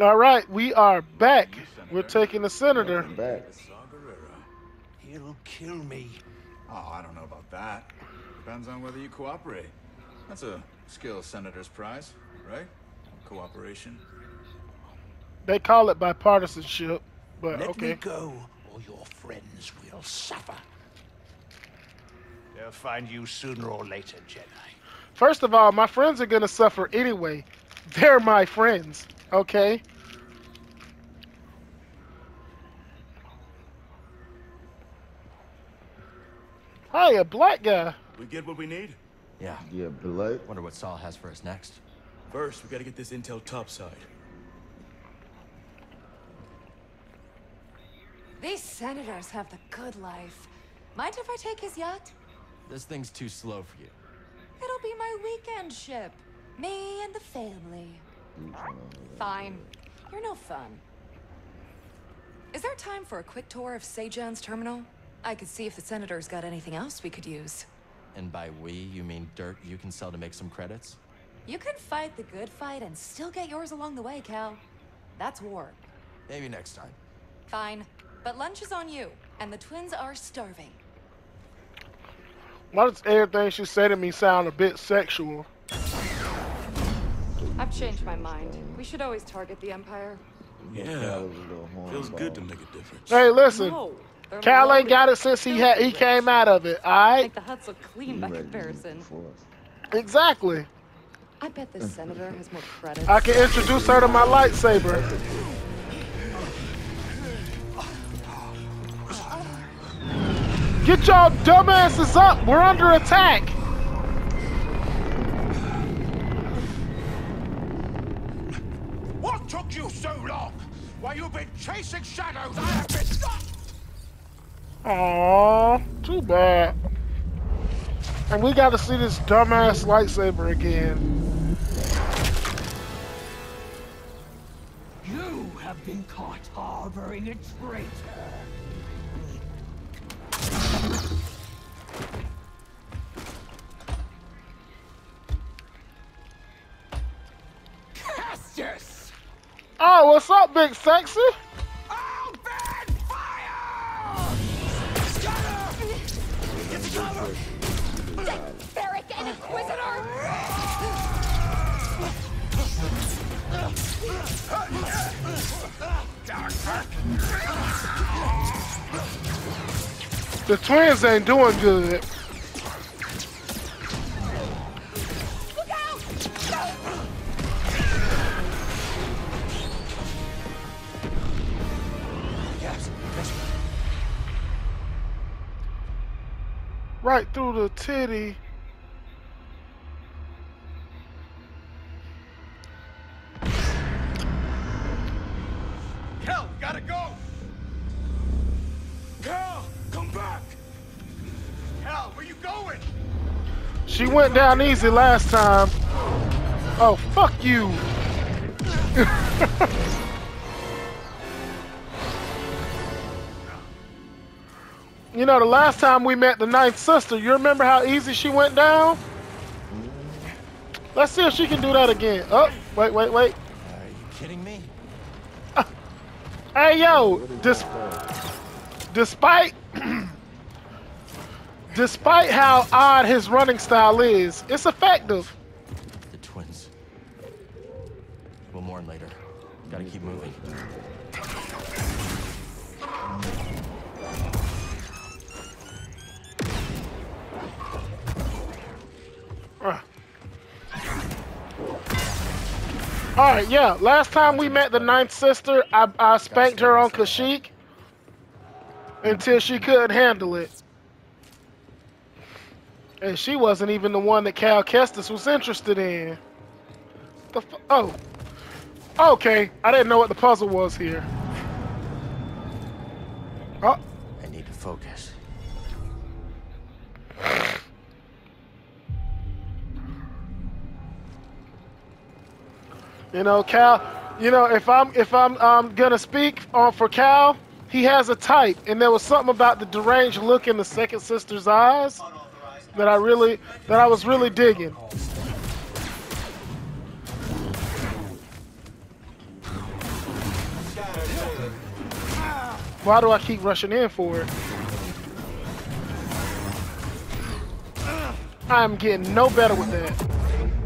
All right, we are back. We're taking the senator. Back. He'll kill me. Oh, I don't know about that. Depends on whether you cooperate. That's a skill senator's prize, right? Cooperation. They call it bipartisanship, but Let okay. me go, or your friends will suffer. They'll find you sooner or later, Jedi. First of all, my friends are gonna suffer anyway. They're my friends, okay? Hi, a black guy. We get what we need? Yeah. Yeah, black. Wonder what Saw has for us next. First, we gotta get this intel topside. These senators have the good life. Mind if I take his yacht? This thing's too slow for you. It'll be my weekend ship. Me and the family. Fine. You're no fun. Is there time for a quick tour of Sejan's terminal? I could see if the senator's got anything else we could use. And by we, you mean dirt you can sell to make some credits? You can fight the good fight and still get yours along the way, Cal. That's war. Maybe next time. Fine. But lunch is on you, and the twins are starving. Why does everything she said to me sound a bit sexual? I've changed my mind. We should always target the Empire. Yeah. Cal was a little horn Feels good to make a difference. Hey, listen. No, Cal ain't got it since he had he came out of it. All right, Make the huts look clean by comparison. exactly. I bet this senator has more credit. I can introduce her to my lightsaber. Get y'all dumbasses up! We're under attack! So long? While you've been chasing shadows, I have been stopped! Aww, too bad. And we gotta see this dumbass lightsaber again. You have been caught harboring a traitor. What's up, big sexy? Open fire! Scanner! Get to cover! Ferric and Inquisitor! The twins ain't doing good. Right through the titty. Cal, gotta go! Cal, come back! Cal, where you going? She went down easy last time. Oh, fuck you. you know, the last time we met the ninth sister, you remember how easy she went down? Let's see if she can do that again. Oh, wait, wait, wait. Are you kidding me? Hey, yo, dis- despite despite how odd his running style is, it's effective. All right, yeah. Last time we met the ninth sister, I, I spanked her on Kashyyyk until she couldn't handle it. And she wasn't even the one that Cal Kestis was interested in. The oh. Okay, I didn't know what the puzzle was here. Oh, You know, Cal. You know, if I'm if I'm um, gonna speak on for Cal, he has a type, and there was something about the deranged look in the second sister's eyes that I really that I was really digging. Why do I keep rushing in for it? I'm getting no better with that.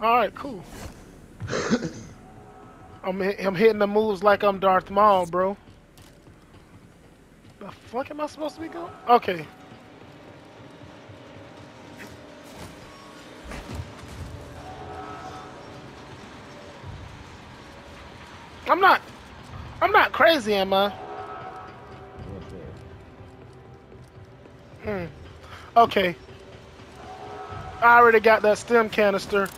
All right, cool. I'm I'm hitting the moves like I'm Darth Maul, bro. The fuck am I supposed to be going? Okay. I'm not. I'm not crazy, am I? Hmm. Okay. I already got that stim canister.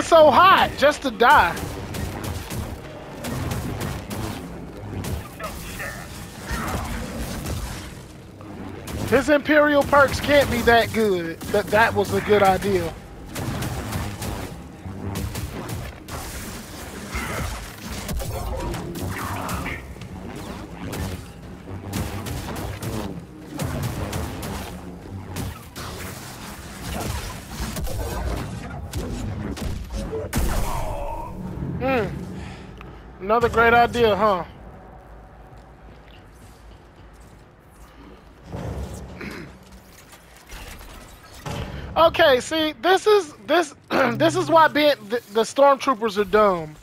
Coming so hot just to die? His Imperial perks can't be that good. That that was a good idea. Another great idea, huh? Okay, see, this is this this is why being the, the stormtroopers are dumb.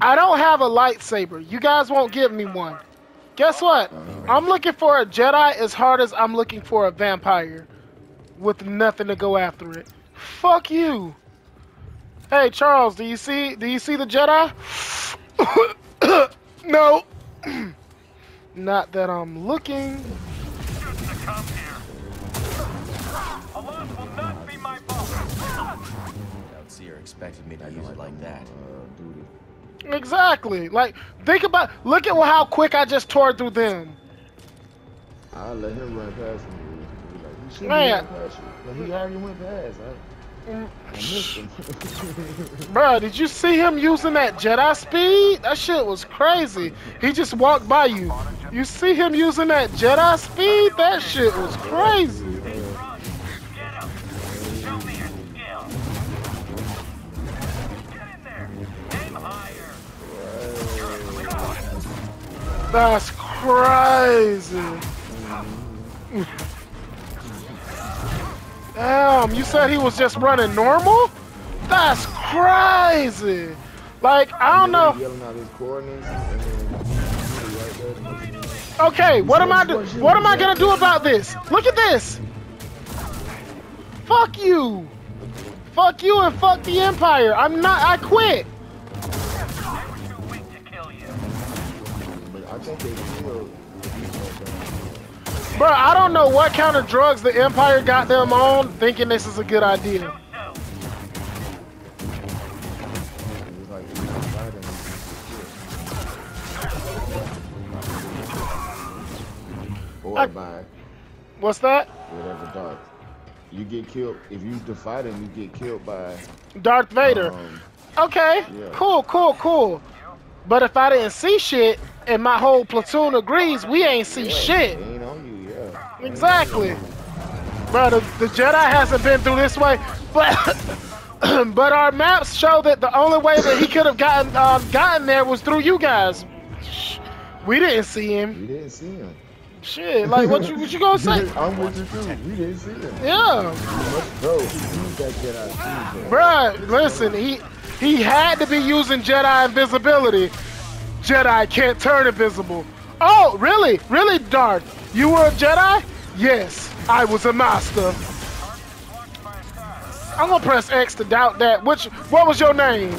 I don't have a lightsaber. You guys won't give me one. Guess what? I'm looking for a Jedi as hard as I'm looking for a vampire, with nothing to go after it. Fuck you. Hey Charles, do you see do you see the Jedi? no. Not that I'm looking. Outseer expected me to use it like that. Exactly. Like think about look at how quick I just tore through them. I'll let him run past me. Like, he Man. run past you. But he already went past. I, I. Bruh, did you see him using that Jedi speed? That shit was crazy. He just walked by you. You see him using that Jedi speed? That shit was crazy. That's crazy. Damn, you said he was just running normal? That's crazy. Like, I don't know. Yelling out his coordinates. And then he right there. Okay, what am I do? What am I gonna do about this? Look at this. Fuck you. Fuck you and fuck the Empire. I'm not. I quit. Bro, I don't know what kind of drugs the Empire got them on, thinking this is a good idea. It was like he was fighting and Or by What's that? whatever dark. You get killed if you defy them. You get killed by. Darth Vader. Um, Okay, Yeah. cool, cool, cool. But if I didn't see shit and my whole platoon agrees, we ain't see yeah, shit. Exactly. Bro, the, the Jedi hasn't been through this way, but but our maps show that the only way that he could have gotten um, gotten there was through you guys. We didn't see him. We didn't see him. Shit, like what you what you gonna say? I'm with you too. We didn't see him. Yeah, Bro, he used that Jedi too, bro. Bruh, listen, he he had to be using Jedi invisibility. Jedi can't turn invisible. Oh, really? Really, Darth? You were a Jedi? Yes, I was a master. I'm gonna press X to doubt that. Which what was your name?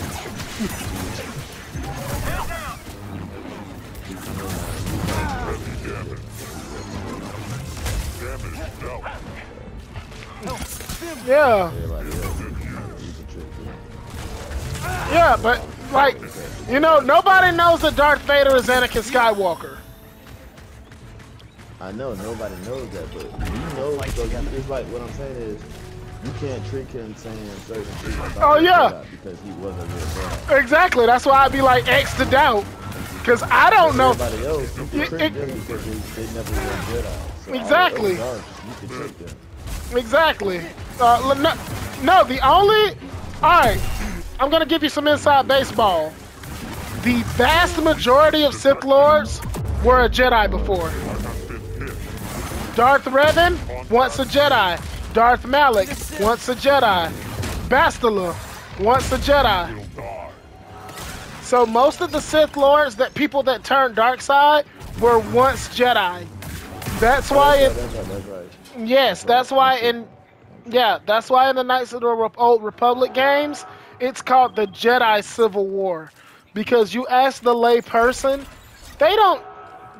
Yeah. Yeah, but like, you know, nobody knows that Darth Vader is Anakin Skywalker. I know nobody knows that, but you know. So you, it's like what I'm saying is, you can't trick him saying certain things about Oh, yeah. Because he wasn't real Jedi. Exactly. That's why I'd be like X to doubt, because I don't know. Everybody else, you can trick it- them because they, they never were Jedi. So Exactly. others you can trick them. Exactly. Uh, no, no, the only. All right, I'm gonna give you some inside baseball. The vast majority of Sith Lords were a Jedi before. Darth Revan, once a Jedi. Darth Malak, once a Jedi. Bastila, once a Jedi. So most of the Sith Lords, that people that turned dark side, were once Jedi. That's oh, why it. that's right. That's right. Yes, that's why in yeah, that's why in the Knights of the Old Republic games, it's called the Jedi Civil War, because you ask the lay person, they don't,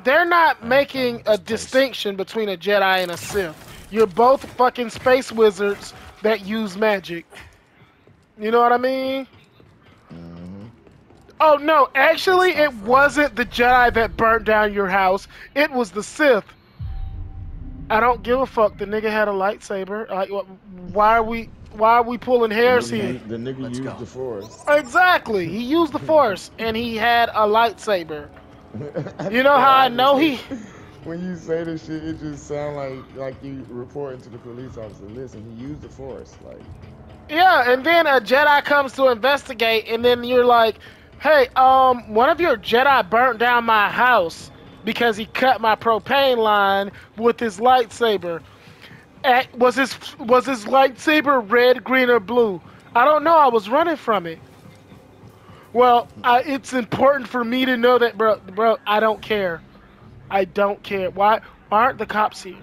they're not making a distinction between a Jedi and a Sith. You're both fucking space wizards that use magic. You know what I mean? Mm-hmm. Oh no, actually, it wasn't the Jedi that burnt down your house. It was the Sith. I don't give a fuck. The nigga had a lightsaber. Like, why are we? Why are we pulling hairs The here? nigga, the nigga Let's used go. the force. Exactly. He used the Force, and he had a lightsaber. You know how I know he? When you say this shit, it just sound like like you reporting to the police officer. Listen, he used the force. Like, Yeah, and then a Jedi comes to investigate, and then you're like, "Hey, um, one of your Jedi burnt down my house because he cut my propane line with his lightsaber. Eh, was his was his lightsaber red, green, or blue? I don't know. I was running from it. Well, I, it's important for me to know that, bro. Bro, I don't care. I don't care. Why? Why aren't the cops here?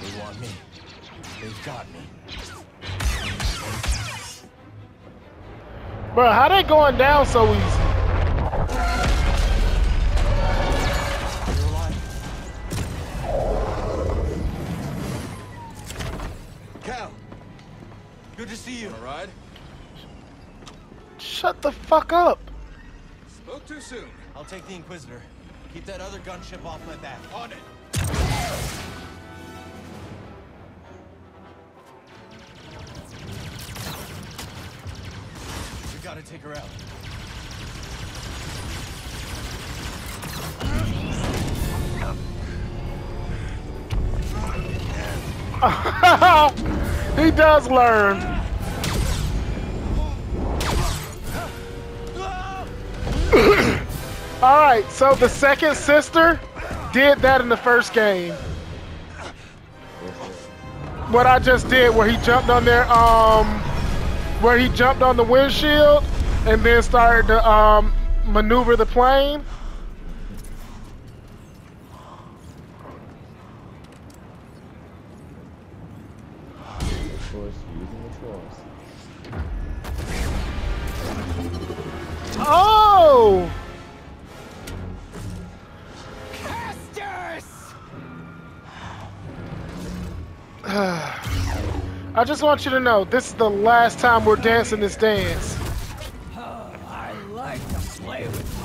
They want me. They've got me. Bro, how they going down so easy? You're alive. Cal. Good to see you. All right? Shut the fuck up. Spoke too soon. I'll take the Inquisitor. Keep that other gunship off my back. On it. We gotta take her out. he does learn. All right, so the second sister did that in the first game. What I just did, where he jumped on there, um, where he jumped on the windshield and then started to um, maneuver the plane. Just want you to know, this is the last time we're dancing this dance. I like to play with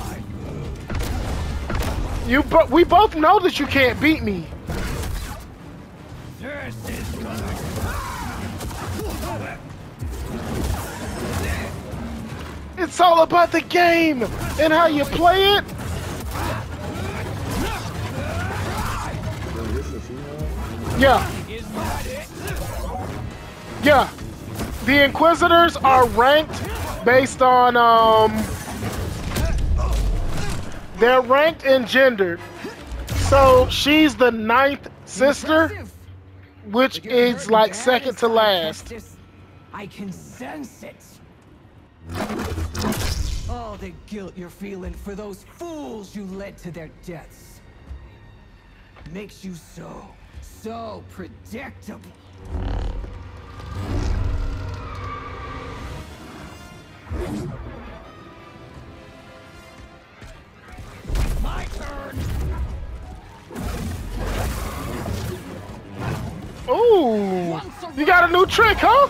my You, but we both know that you can't beat me. It's all about the game and how you play it. Yeah? Yeah. The Inquisitors are ranked based on um. They're ranked and gendered. So she's the ninth sister, which is like second to last. I can sense it. All the guilt you're feeling for those fools you led to their deaths. makes you so, so predictable. My turn. Ooh, you got a new trick, huh?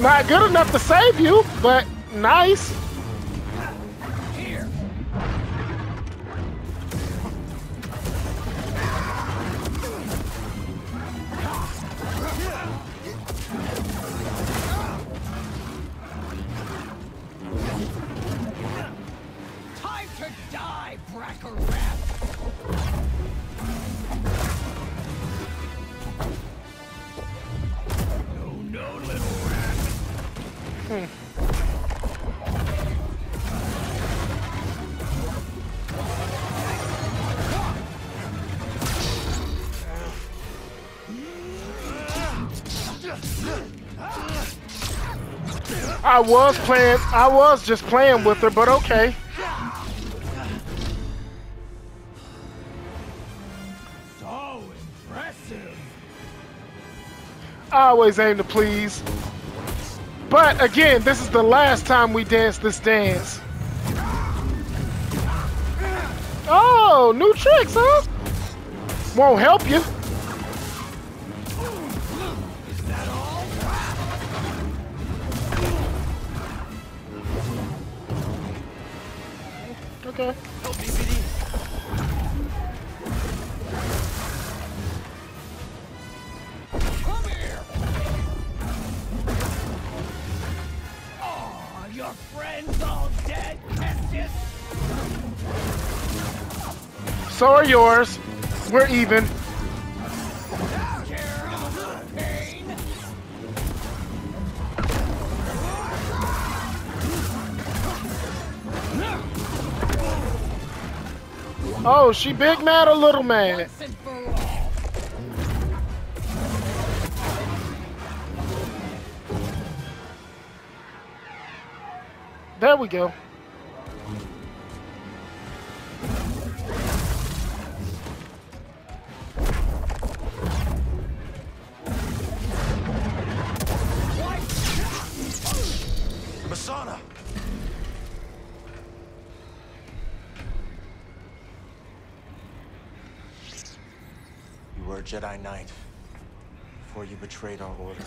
Not good enough to save you, but nice. I was playing, I was just playing with her, but okay. I always aim to please. But again, this is the last time we dance this dance. Oh, new tricks, huh? Won't help you. Okay. Are yours. We're even. Oh, she big mad or little mad? There we go. Jedi Knight before you betrayed our order.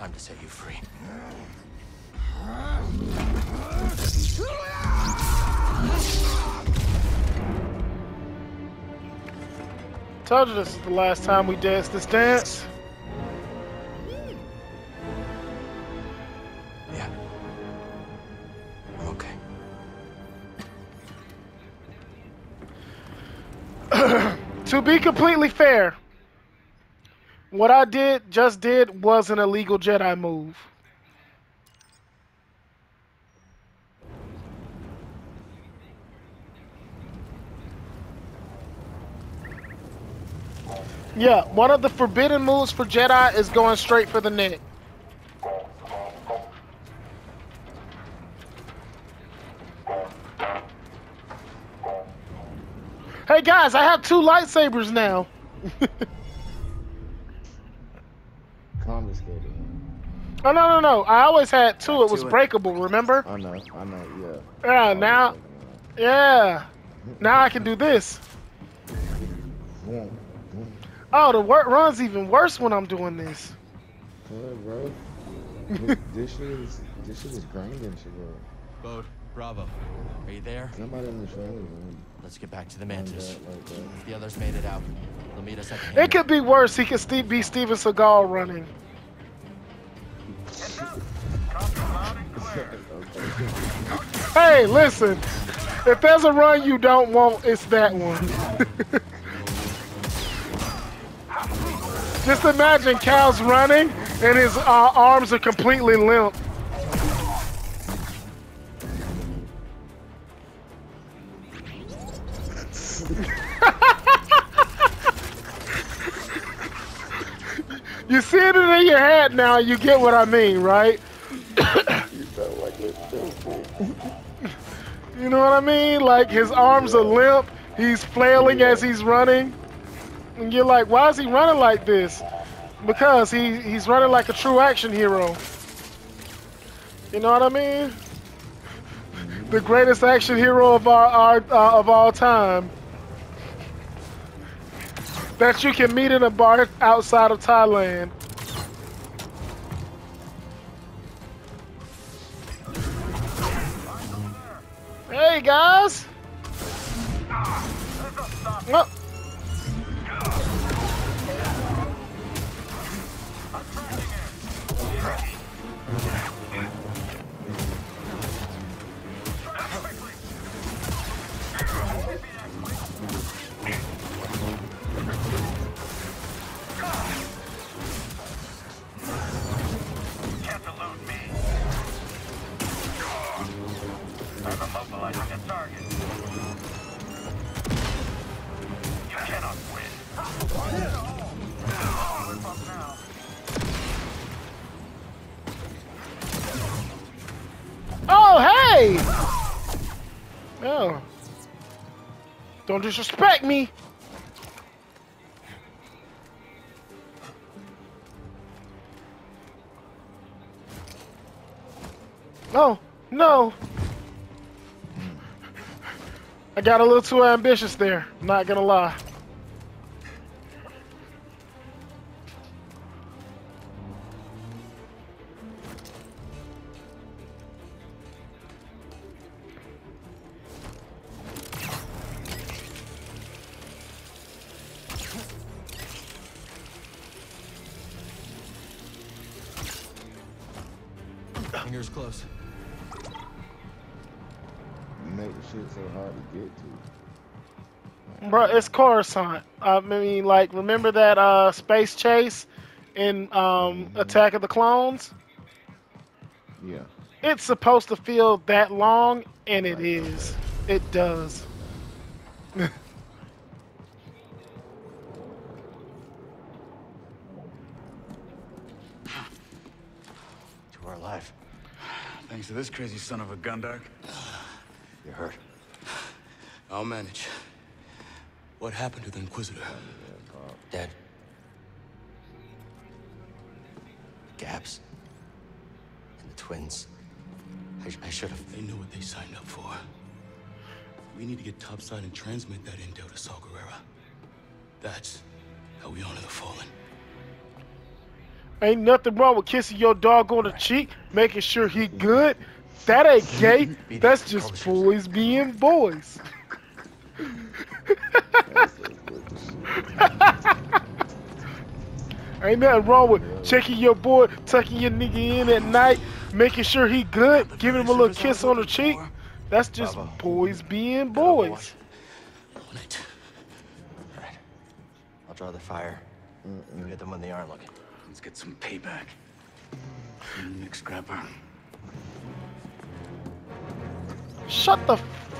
Time to set you free. Told you this is the last time we dance this dance. Yeah. I'm okay. To be completely fair, what I did, just did, was an illegal Jedi move. Yeah, one of the forbidden moves for Jedi is going straight for the neck. Hey guys, I have two lightsabers now. Oh no no no! I always had two. It was Do it. breakable. Remember? I know, I know, yeah. Yeah. Now, yeah. Now I can do this. Boom, boom. Oh, the work runs even worse when I'm doing this. What, bro? This shit is, this shit is grinding shit, bro. Bode, Bravo. Are you there? Somebody in the trailer room. Let's get back to the Like Mantis. that, like that. The others made it out. They'll meet us at the It could be worse. He could be Steven Seagal running. Hey, listen. If there's a run you don't want, it's that one. Just imagine Cal's running and his uh, arms are completely limp. Your head now, you get what I mean, right? You sound like. You know what I mean? Like his arms are limp, he's flailing as he's running. And you're like, why is he running like this? Because he, he's running like a true action hero. You know what I mean? The greatest action hero of our, our uh, of all time. That you can meet in a bar outside of Thailand. Hey guys! Oh. Hey! Oh. Don't disrespect me. No, no. I got a little too ambitious there. Not gonna lie. Get to. Bro, it's Coruscant. I mean, like, remember that uh, space chase in um, Attack of the Clones? Yeah. It's supposed to feel that long, and it is. It does. You are alive. Thanks to this crazy son of a Gundark. You're hurt. I'll manage. What happened to the Inquisitor? Dead. Gaps. And the twins. I, I should have. They knew what they signed up for. We need to get topside and transmit that intel to Saw Gerrera. That's how we honor the fallen. Ain't nothing wrong with kissing your dog on the cheek, making sure he good. That ain't gay. That's just boys being boys. That's so good. Ain't nothing wrong with checking your boy, tucking your nigga in at night, making sure he good, giving him a little kiss on the cheek. That's just boys being boys. All right. I'll draw the fire. Mm, you hit them when they aren't looking. Let's get some payback. Nick Scrapper. Shut the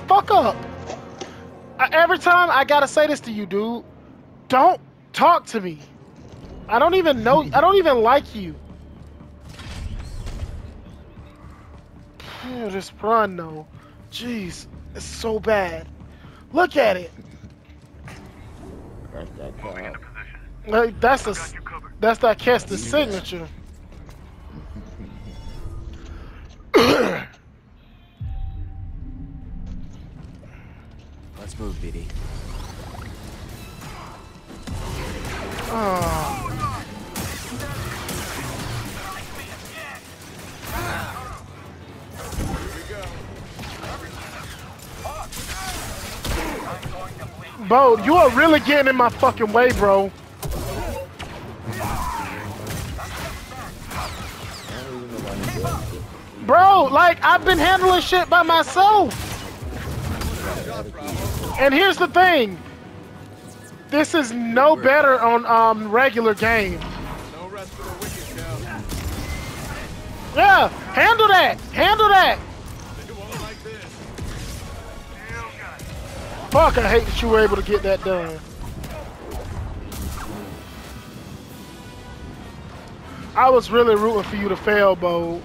fuck up. Every time I gotta say this to you, dude. Don't talk to me. I don't even know. I don't even like you. This run though. Jeez, it's so bad. Look at it. That's that. Like, that's the s- that's that Kestis signature. Move, BD. Oh. Bo, you are really getting in my fucking way, bro. Bro, like I've been handling shit by myself. And here's the thing. This is no better on um regular game. Yeah, handle that. Handle that. Fuck, I hate that you were able to get that done. I was really rooting for you to fail, Bo.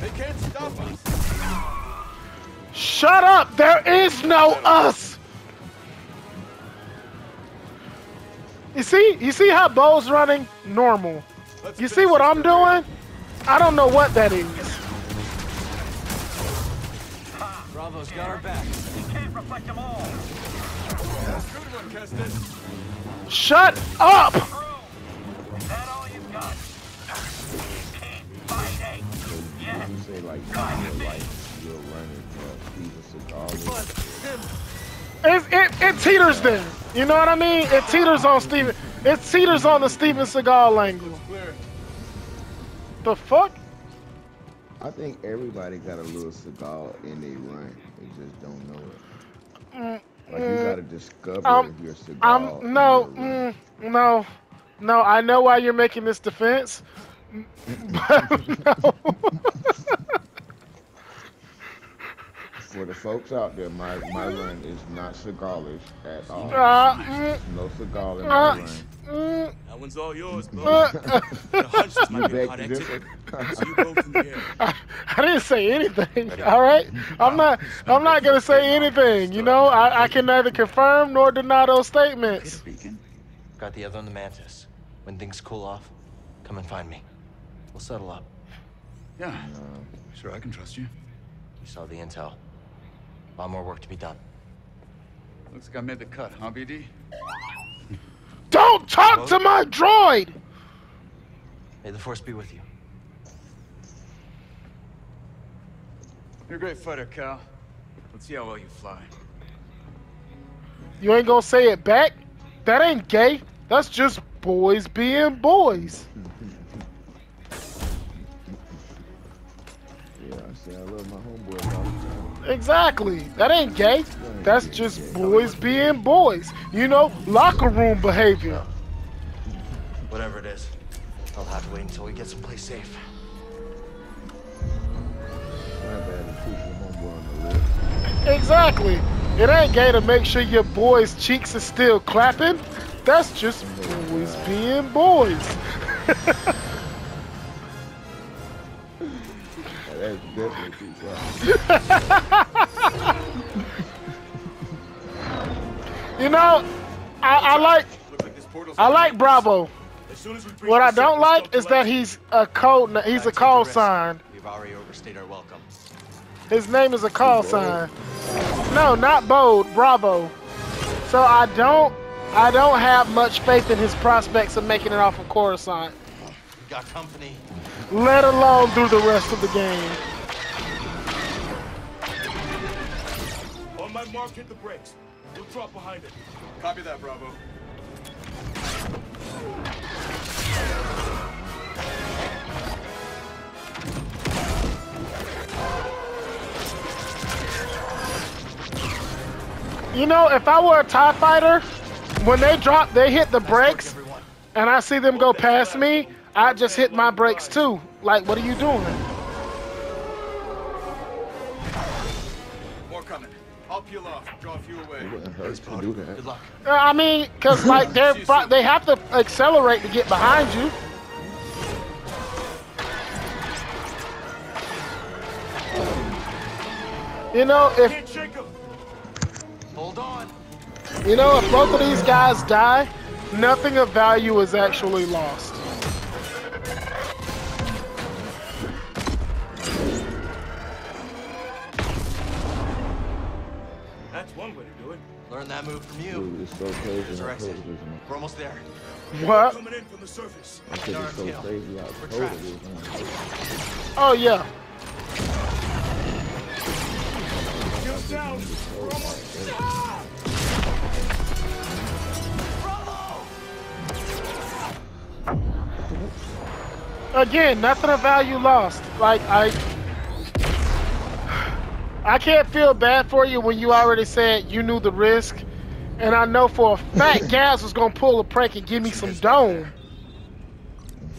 They can't stop us. Shut up! There is no us! You see? You see how Bo's running? Normal. Let's You see what I'm thing. doing? I don't know what that is. Bravo's got our back. Good one, Shut up! You say like you feel like you're running Steven Seagal. It, it, it teeters there. You know what I mean? It teeters on Steven. It teeters on the Steven Seagal angle. The fuck? I think everybody got a little Seagal in their run. They just don't know it. Like you gotta discover Um, if you're Seagal. I'm no, mm, no, no. I know why you're making this defense, but no. For the folks out there, my, my run is not Seagalish at all. Uh, mm, no Seagal in uh, my run. mm, That one's all yours, bro. uh, the hunch this might be hot to So you both in the air. I, I didn't say anything. All right, I'm not. I'm not gonna say anything. You know, I, I can neither confirm nor deny those statements. Got the other on the Mantis. When things cool off, come and find me. We'll settle up. Yeah. Sure, I can trust you. You saw the intel. A lot more work to be done. Looks like I made the cut, huh, BD? Don't talk to my droid. May the Force be with you. You're a great fighter, Cal. Let's see how well you fly. You ain't gonna say it back? That ain't gay. That's just boys being boys. Yeah, I say I love my homeboy. all the time. Exactly. That ain't gay. That's just boys being boys. You know, locker room behavior. Whatever it is, I'll have to wait until we get someplace safe. My bad to keep your homeboy on the list. Exactly. It ain't gay to make sure your boy's cheeks are still clapping. That's just boys being boys. that's definitely too far. You know, I, I like Looks like this portal's I like Bravo. As soon as we breach What I don't like is that he's a code. He's a call sign. We've already overstayed our welcome. His name is a call sign. No, not Bold, Bravo. So I don't I don't have much faith in his prospects of making it off of Coruscant, We got company. Let alone through the rest of the game. On my mark, hit the brakes. We'll drop behind it. Copy that, Bravo. You know, if I were a TIE fighter, when they drop, they hit the brakes, and I see them go past me, I just hit my brakes too. Like, what are you doing? More coming. I'll peel off. Draw a few away. It wouldn't hurt to do that. Good luck. Uh, I mean, cause like they're they have to accelerate to get behind you. You know, if Can't shake him. Hold on. you know if both of these guys die, nothing of value is actually lost. That you. Dude, it's so crazy There's our exit. it is. man. We're almost there. What? Coming in from the surface. I think it's so crazy how We're trapped. it is. Oh yeah. Get down. We're almost. Again, nothing of value lost. Like I, I can't feel bad for you when you already said you knew the risk, and I know for a fact Gaz was gonna pull a prank and give me some dome.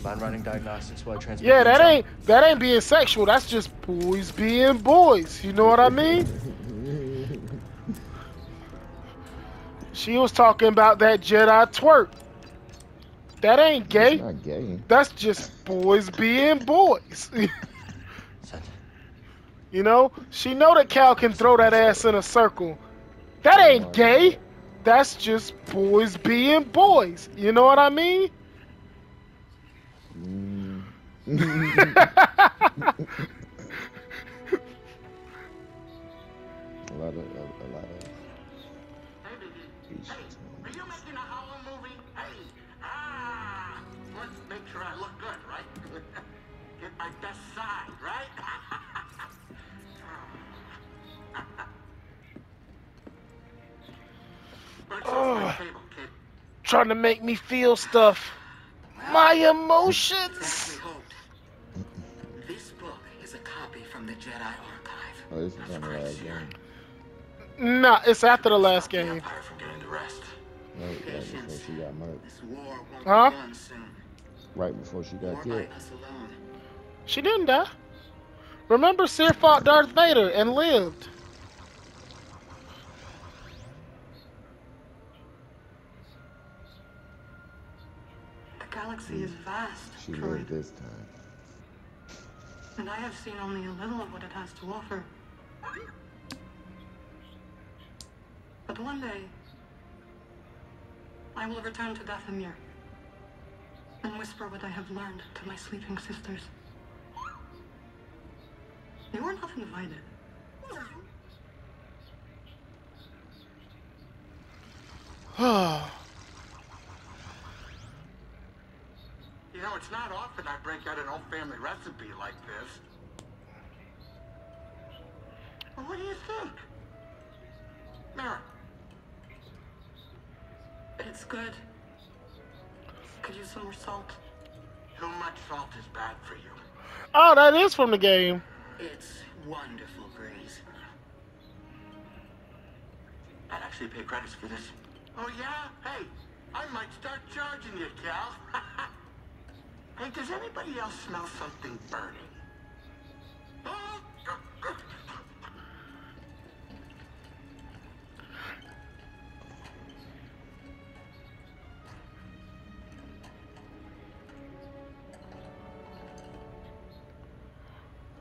Mind running diagnostics while I transmit. Yeah, that ain't that ain't being sexual. That's just boys being boys. You know what I mean? She was talking about that Jedi twerk. That ain't gay. It's not gay. That's just boys being boys. You know, she know that Cal can throw that ass in a circle. That ain't gay. That's just boys being boys. You know what I mean? Mm. A lot of, a, a lot of. Trying to make me feel stuff. My emotions. Exactly hoped. This book is a copy from the Jedi Archive. Oh, this is on the last Sierra. Nah, it's after the last game. Empire from getting to rest. Right, right before she got murdered. This war won't Huh? be won soon. Right before she got killed. by us alone. She didn't die. Remember, Cere fought Darth Vader and lived. The galaxy is vast, She Troy, lived this time. and I have seen only a little of what it has to offer. But one day, I will return to Dathomir and whisper what I have learned to my sleeping sisters. You are not invited. You know, it's not often I break out an old family recipe like this. Well, what do you think? Mara, It's good. Could use some more salt. too much salt is bad for you. Oh, that is from the game. It's wonderful, Greez. I'd actually pay credits for this. Oh, yeah? Hey, I might start charging you, Cal. hey, does anybody else smell something burning?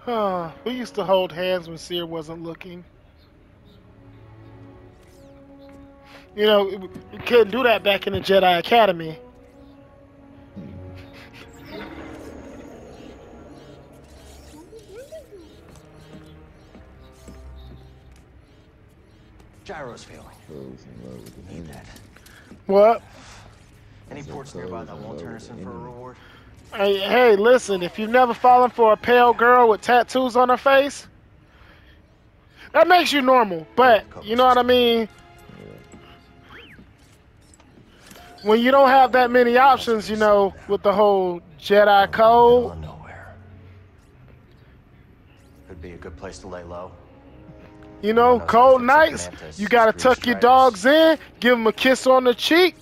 Huh. We used to hold hands when Cere wasn't looking. You know, we couldn't do that back in the Jedi Academy. Gyro's failing. Froze in love with the Need that. What? Any ports nearby that won't turn us in for a reward? Hey, hey, listen, if you've never fallen for a pale girl with tattoos on her face, that makes you normal. But, you know what I mean? When you don't have that many options, you know, with the whole Jedi code, Going nowhere. Could be a good place to lay low. You know, cold if it's a nights, you gotta tuck your dogs in, give them a kiss on the cheek.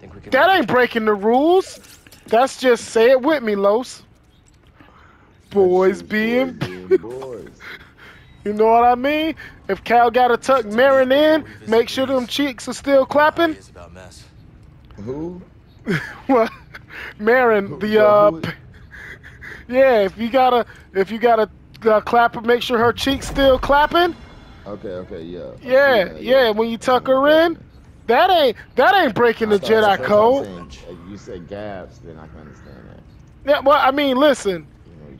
Think we can That ain't breaking the rules. That's just say it with me, Los. Boys being, Boys you know what I mean? If Cal gotta tuck Merrin in, make sure them cheeks are still clapping. It's about mess. Who? What? Merrin, the uh, yeah. If you gotta, if you gotta uh, clap her, make sure her cheeks still clapping. Okay, okay, yeah. Yeah, that, yeah. When you tuck her in, that ain't that ain't breaking the Jedi code. saying, You said Gabs, then I can understand that. Yeah, well, I mean, listen.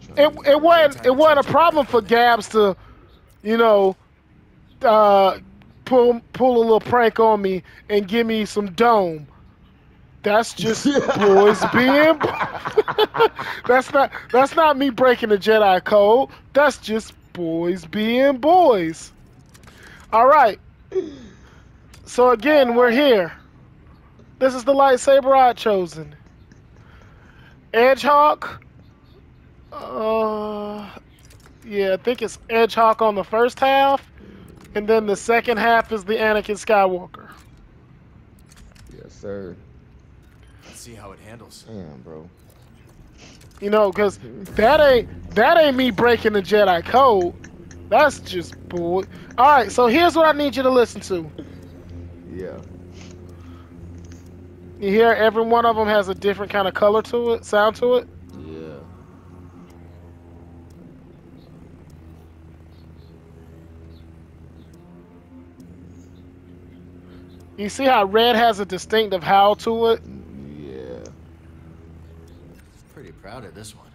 You know, it, it wasn't it wasn't a problem for Gabs to, you know, uh, pull pull a little prank on me and give me some dome. That's just boys being. that's not that's not me breaking the Jedi code. That's just boys being boys. All right. So again, we're here. This is the lightsaber I chosen. Edgehawk. Uh, yeah, I think it's Edgehawk on the first half, and then the second half is the Anakin Skywalker. Yes, sir. Let's see how it handles. Damn, bro. You know, cause that ain't that ain't me breaking the Jedi code. That's just bull. All right, so here's what I need you to listen to. Yeah. You hear every one of them has a different kind of color to it, sound to it. Yeah. You see how red has a distinctive howl to it? Yeah. Pretty proud of this one.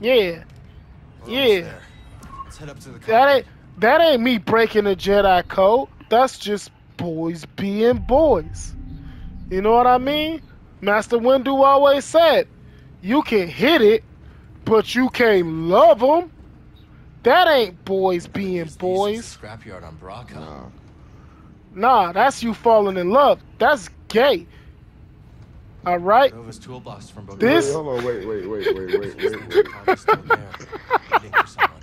Yeah. We're Yeah. Let's head up to the That ain't that ain't me breaking the Jedi code. That's just boys being boys. You know what I mean? Master Windu always said, "You can hit it, but you can't love them." That ain't boys being boys. Scrapyard on Bracca. Nah. Nah, that's you falling in love. That's gay. All right. Drove his toolbox from Bogota. This- Wait, hold on. Wait, wait, wait, wait, wait, wait, wait. Probably still there, waiting for someone.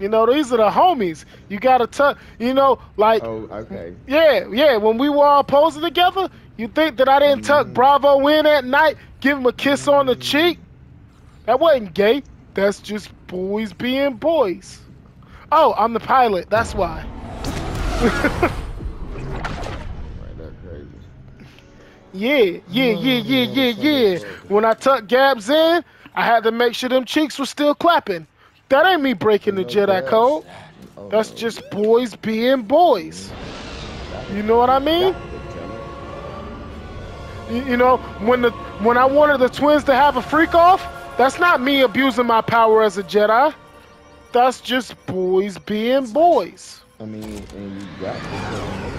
You know, these are the homies. You gotta tuck. You know, like Oh, okay. Yeah, yeah. When we were all posing together, you think that I didn't tuck mm. Bravo in at night, give him a kiss on the mm. cheek? That wasn't gay. That's just boys being boys. Oh, I'm the pilot. That's why. Yeah, yeah, yeah, yeah, yeah, yeah. When I tucked Gabs in, I had to make sure them cheeks were still clapping. That ain't me breaking the Jedi code. That's just boys being boys. You know what I mean? Got to tell him. You, know, when the when I wanted the twins to have a freak off, that's not me abusing my power as a Jedi. That's just boys being boys. I mean, and you got to tell him.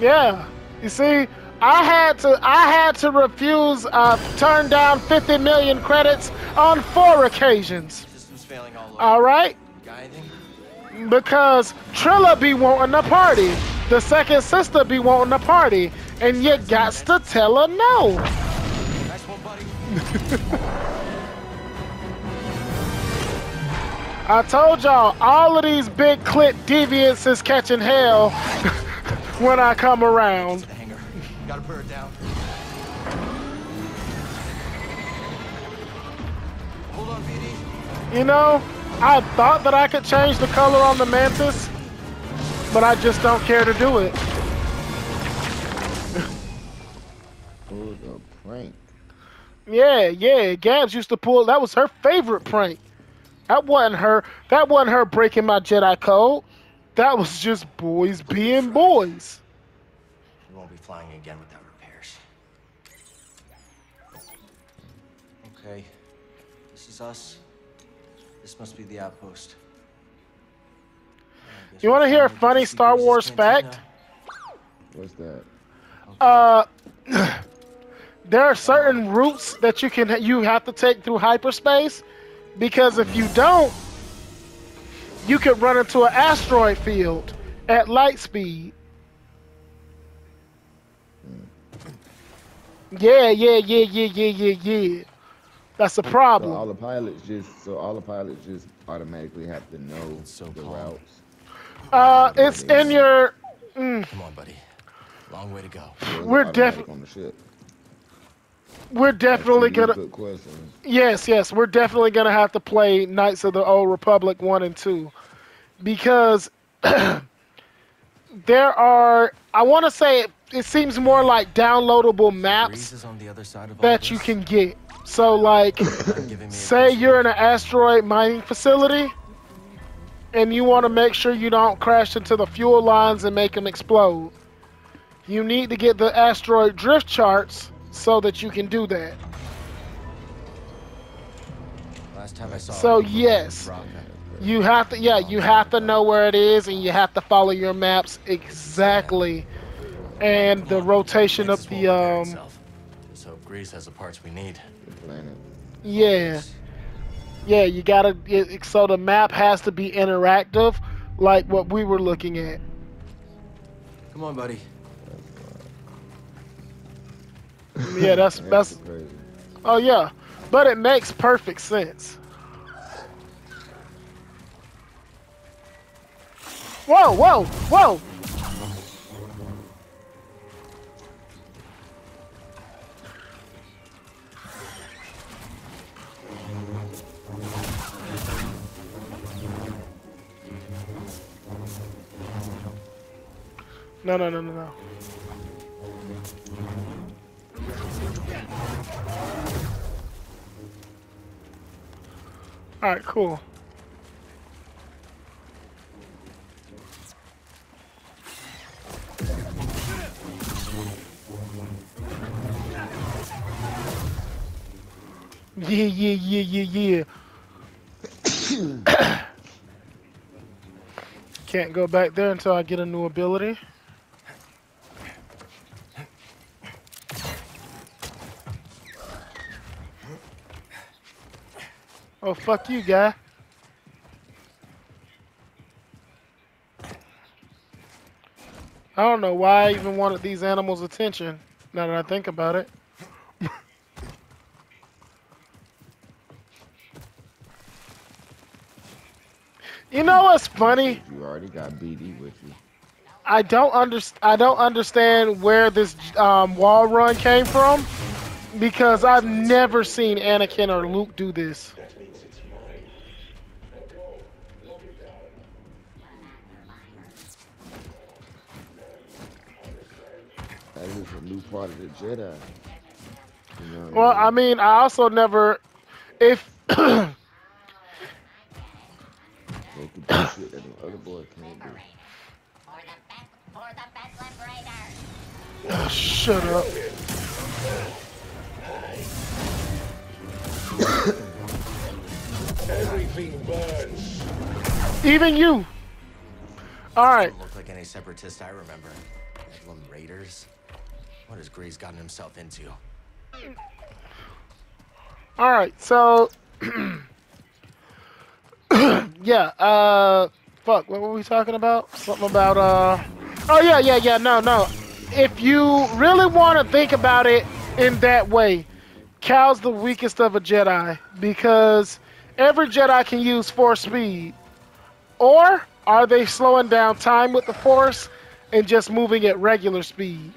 Yeah. You see, I had to I had to refuse uh turn down 50 million credits on four occasions. All. All right? Because Trilla be wanting a party. The second sister be wanting a party. And you got to tell her no. Nice one. I told y'all, all of these big clit deviants is catching hell when I come around. The hanger. Gotta put her down. Hold on, BD. You know, I thought that I could change the color on the mantis, but I just don't care to do it. It was a prank. Yeah, yeah, Gabs used to pull, that was her favorite prank. That wasn't her, that wasn't her breaking my Jedi code. That was just boys being boys. Us. This must be the outpost. You want to hear a funny Star Wars fact? What's that? Uh, there are certain routes that you can you have to take through hyperspace because if you don't, you could run into an asteroid field at light speed. Yeah, yeah, yeah, yeah, yeah, yeah, yeah. That's a So all the pilots just so all the pilots just automatically have to know so the calm. routes. Uh, it's in your. Mm, Come on, buddy. Long way to go. So We're automatic defi- on the ship. we're definitely gonna. Good questions. Yes, yes, we're definitely gonna have to play Knights of the Old Republic one and two, because there are. I want to say it, it seems more like downloadable Breeze maps is on the other side of all that you can get. So, like, Not giving me a say you're in an asteroid mining facility, and you want to make sure you don't crash into the fuel lines and make them explode. You need to get the asteroid drift charts so that you can do that. Last time I saw So, yes. You have to, yeah, you have to know where it is, and you have to follow your maps exactly, and the rotation of the um. So has the parts we need. Planet. Yeah, yeah, you gotta. It, so the map has to be interactive, like what we were looking at. Come on, buddy. Yeah, that's that's. Oh yeah, but it makes perfect sense. Whoa, whoa, whoa! No, no, no, no, no. All right, cool. Yeah, yeah, yeah, yeah, yeah. Can't go back there until I get a new ability. Oh, fuck you, guy. I don't know why I even wanted these animals' attention, now that I think about it. you know what's funny? You already got BD with you. I don't underst I don't understand where this um, wall run came from because I've never seen Anakin or Luke do this. That is a new part of the Jedi. You know Well, I mean, I also never, if They can do shit that the other boy can't do. shut up. Everything burns. Even you. All right. Don't look like any separatist I remember. Bedlam Raiders. What has Greez gotten himself into? All right. So, yeah. Uh, fuck. What were we talking about? Something about uh. Oh yeah, yeah, yeah. No, no. If you really want to think about it in that way, Cal's the weakest of a Jedi because every Jedi can use Force speed. Or are they slowing down time with the Force and just moving at regular speed?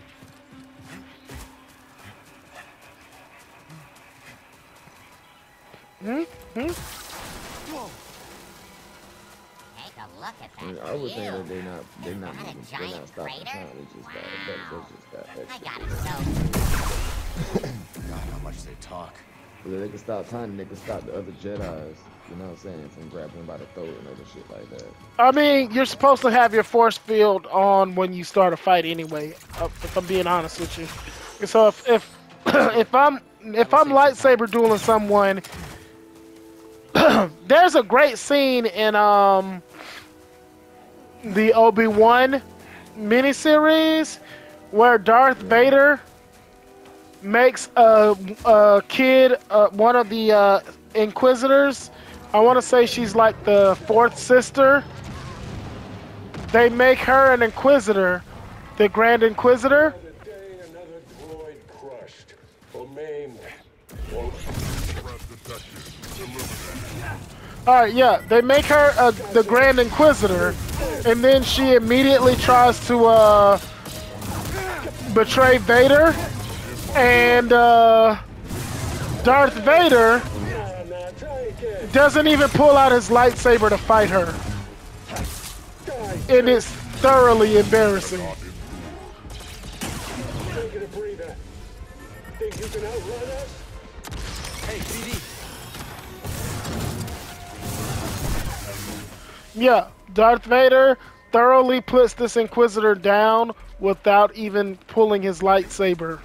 Hmm? Hmm? Take a look at I, mean, that I would think that they're not they not Is that moving, they're not stopping crater? time. They just got effects. They just got I got it so God, how much they talk. But if they can stop time, they can stop the other Jedi's. You know what I'm saying? From grabbing them by the throat and other shit like that. I mean, you're supposed to have your force field on when you start a fight anyway. uh, If I'm being honest with you, so if if if I'm if I'm lightsaber dueling someone, there's a great scene in um the Obi Wan miniseries where Darth Vader makes a, a kid uh, one of the uh, Inquisitors. I want to say she's like the fourth sister. They make her an Inquisitor, the Grand Inquisitor. All right, yeah, they make her uh, the Grand Inquisitor, and then she immediately tries to uh, betray Vader, and uh, Darth Vader doesn't even pull out his lightsaber to fight her. And It is thoroughly embarrassing. Take Yeah, Darth Vader thoroughly puts this Inquisitor down without even pulling his lightsaber.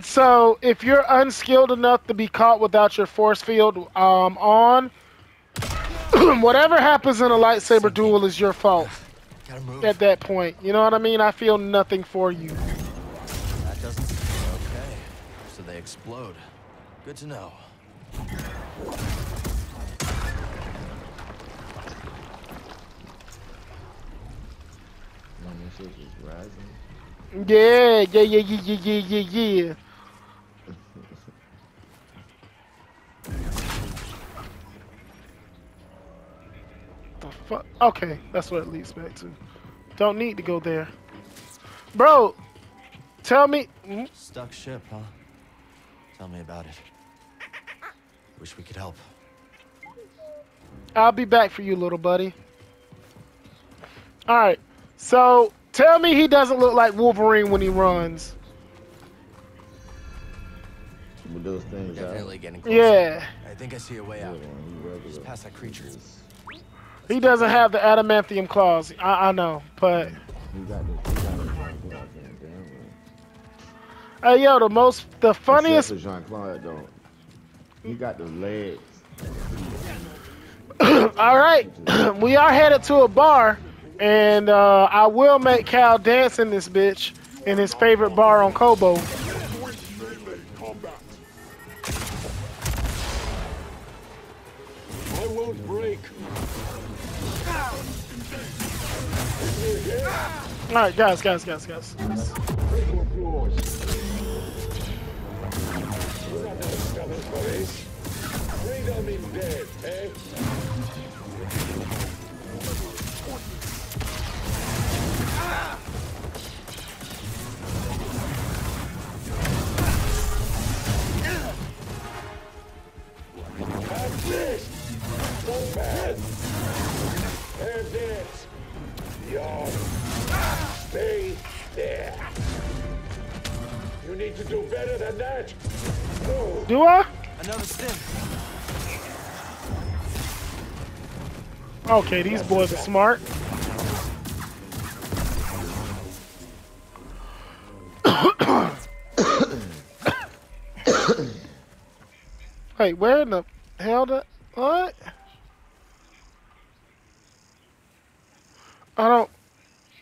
So if you're unskilled enough to be caught without your force field um, on, whatever happens in a lightsaber duel is your fault. At that point, you know what I mean? I feel nothing for you. That doesn't okay. So they explode. Good to know. Man, this shit is rising. Yeah, yeah, yeah, yeah, yeah, yeah, yeah, yeah. the fuck? Okay, that's what it leads back to. Don't need to go there. Bro, tell me. hmm? Stuck ship, huh? Tell me about it. Wish we could help. I'll be back for you, little buddy. Alright, so tell me he doesn't look like Wolverine when he runs. With those things out. Definitely getting closer. Yeah. I think I see a way out. Just past that creature. He doesn't have the adamantium claws. I, I know, but. You got this. You got this. Jean-Claude thing, damn right. Hey, yo, the most, the funniest. Except Jean-Claude, though. He got the legs. All right, we are headed to a bar, and uh, I will make Cal dance in this bitch in his favorite bar on Koboh. I won't break. All right, guys, guys, guys, guys. Break more floors. You're not that stubborn, buddies. Bring them in dead, eh? This! So bad! And it! Yawn. Stay there. You need to do better than that. No. Do I? Another stim. Okay, these boys are smart. Wait, where in the hell the what? I don't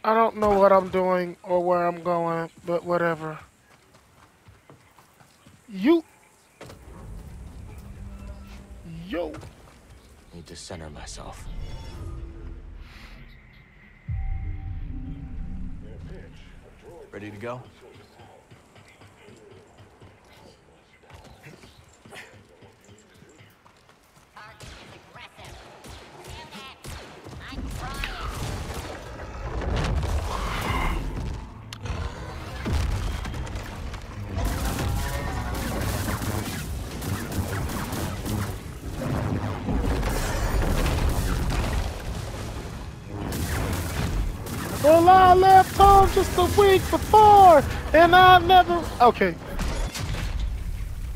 I don't know what I'm doing or where I'm going, but whatever. You Yo Need to center myself. Ready to go? Well, I left home just a week before, and I've never. Okay.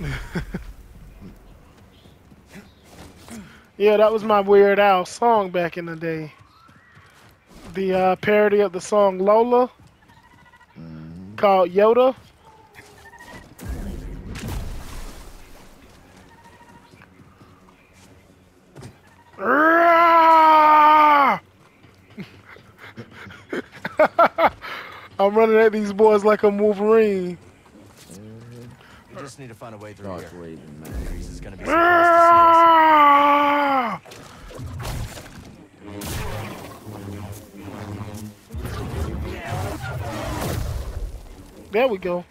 yeah, that was my Weird Al song back in the day. The uh, parody of the song Lola called Yoda. I'm running at these boys like a Wolverine. We just need to find a way through Dark here. Raven, man. Greez is gonna be surprised to see us. Ah! There we go.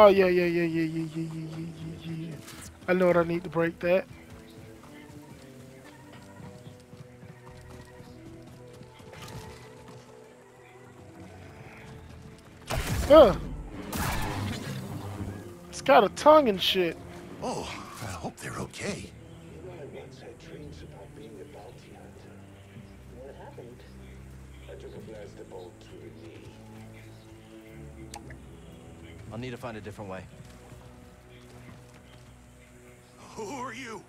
Oh yeah, yeah, yeah, yeah, yeah, yeah, yeah, yeah, yeah, yeah. I know what I need to break that. Ugh. It's got a tongue and shit. Oh, I hope they're okay. I'll need to find a different way. Who are you?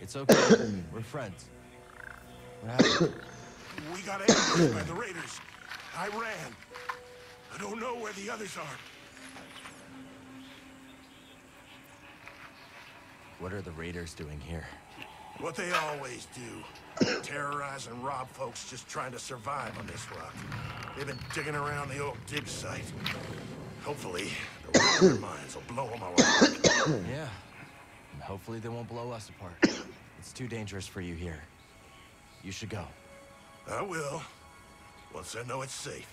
It's okay. We're friends. What happened? We got ambushed by the raiders. I ran. I don't know where the others are. What are the raiders doing here? What they always do. Terrorize and rob folks just trying to survive on this rock. They've been digging around the old dig site. Hopefully, the raider mines will blow them away. yeah. Hopefully they won't blow us apart. It's too dangerous for you here. You should go. I will. Once I know it's safe.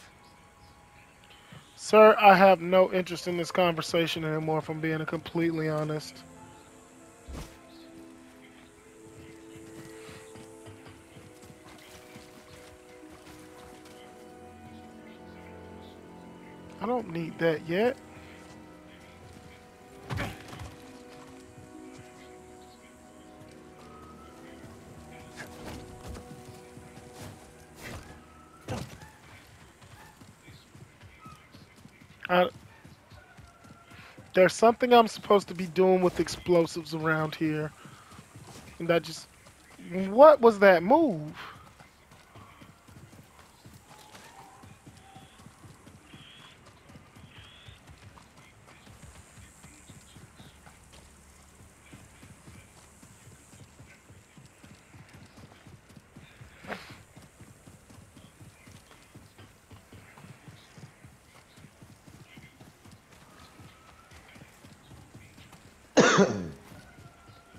Sir, I have no interest in this conversation anymore, if I'm being completely honest. I don't need that yet. I, there's something I'm supposed to be doing with explosives around here. And that just... What was that move?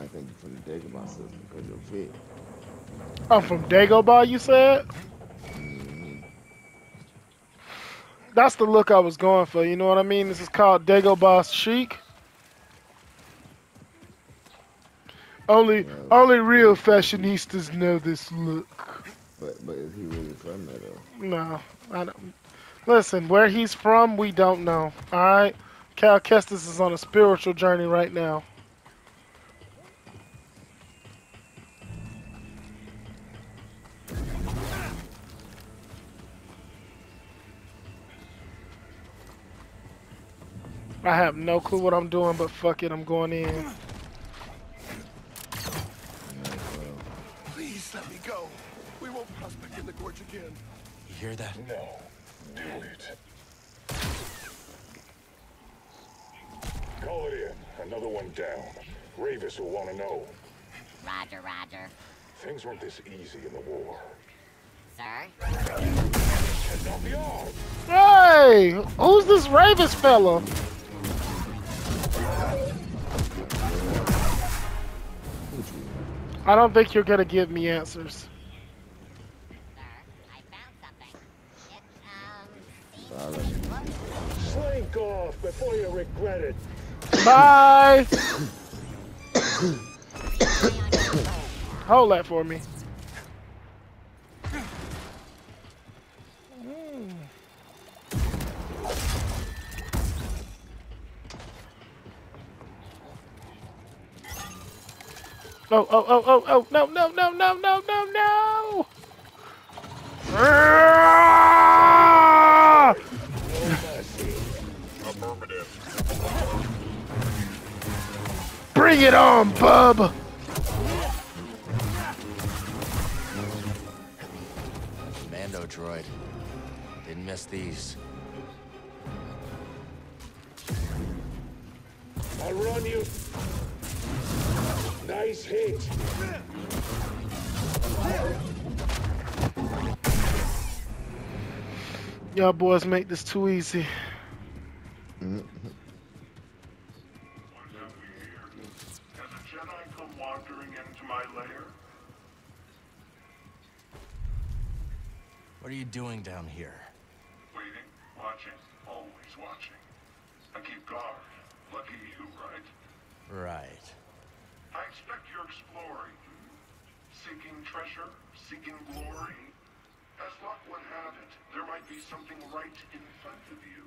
Might think you from the Dagobah system because you're fit. I'm from Dagobah, you said? Mm-hmm. That's the look I was going for, you know what I mean? This is called Dago Dagobah chic. Only, only real fashionistas know this look. But but is he really from there though? No, I don't. Listen, where he's from, we don't know. All right, Cal Kestis is on a spiritual journey right now. I have no clue what I'm doing, but fuck it, I'm going in. Please let me go. We won't prospect in the gorge again. You hear that? No. Do it. Call it in. Another one down. Rayvis will want to know. Roger, roger. Things weren't this easy in the war. Sir? Cannot be all. Hey, who's this Rayvis fella? I don't think you're gonna give me answers. Slink off before you regret it. Bye. Hold that for me. Oh, oh, oh, oh, oh, no, no, no, no, no, no, no! Ah! Bring it on, bub! Mando droid. Didn't miss these. I'll run you. Nice hit. Y'all boys make this too easy. Has a Jedi come wandering into my lair? What are you doing down here? Waiting, watching, always watching. I keep guard. Lucky you, right? Right. I expect you're exploring. Seeking treasure, seeking glory. As luck would have it, there might be something right in front of you.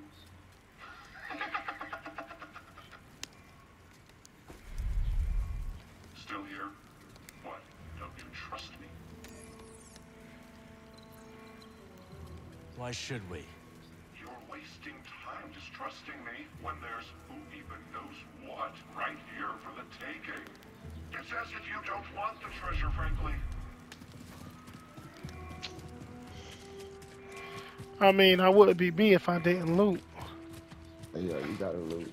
Still here? What? Don't you trust me? Why should we? You're wasting time distrusting me when there's who even knows what right here for the taking. It's as if you don't want the treasure, frankly. I mean, I wouldn't be me if I didn't loot. Yeah, you gotta loot.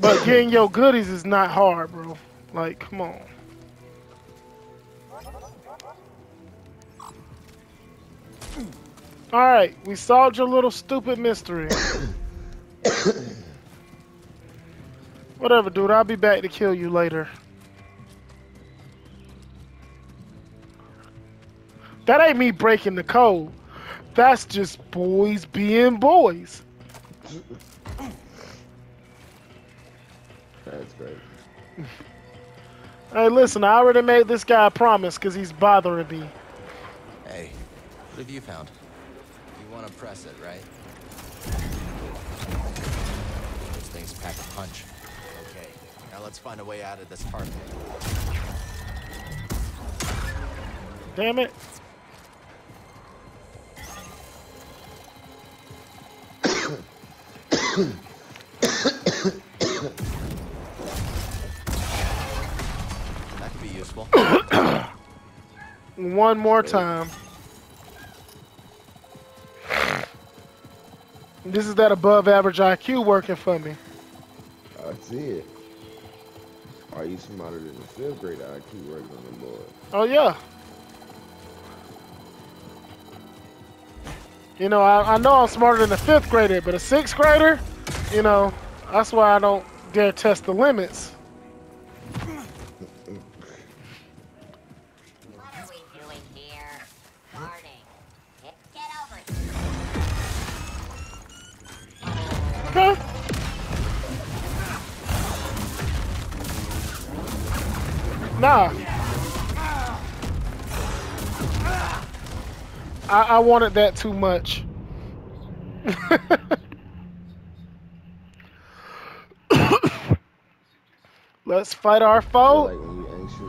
But getting your goodies is not hard, bro. Like, come on. Alright, we solved your little stupid mystery. Whatever, dude. I'll be back to kill you later. That ain't me breaking the code. That's just boys being boys. That's great. Hey, listen, I already made this guy a promise because he's bothering me. Hey, what have you found? You want to press it, right? Those things pack a punch. Okay, now let's find a way out of this apartment. Damn it. That could be useful. One more time. This is that above average IQ working for me. I see it. Are you smarter than the fifth grade IQ working on the board? Oh yeah. You know, I, I know I'm smarter than a fifth grader, but a sixth grader, you know, that's why I don't dare test the limits. I, I wanted that too much. Let's fight our foe. like when you anxious,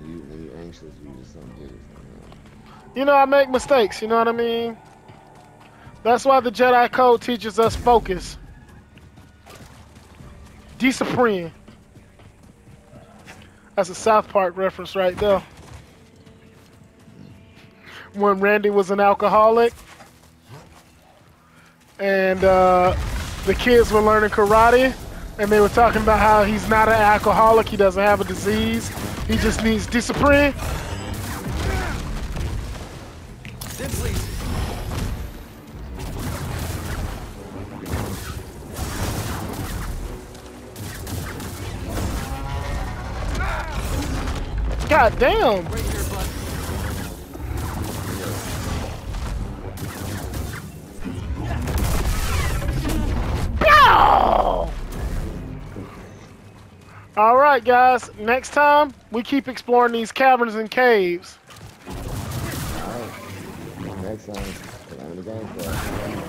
you when you anxious, you just don't get it. You know, I make mistakes, you know what I mean? That's why the Jedi Code teaches us focus. Discipline. That's a South Park reference right there. When Randy was an alcoholic and uh, the kids were learning karate and they were talking about how he's not an alcoholic, he doesn't have a disease, he just needs discipline. God damn. Right! All right, guys. Next time, we keep exploring these caverns and caves. Alright. Next time.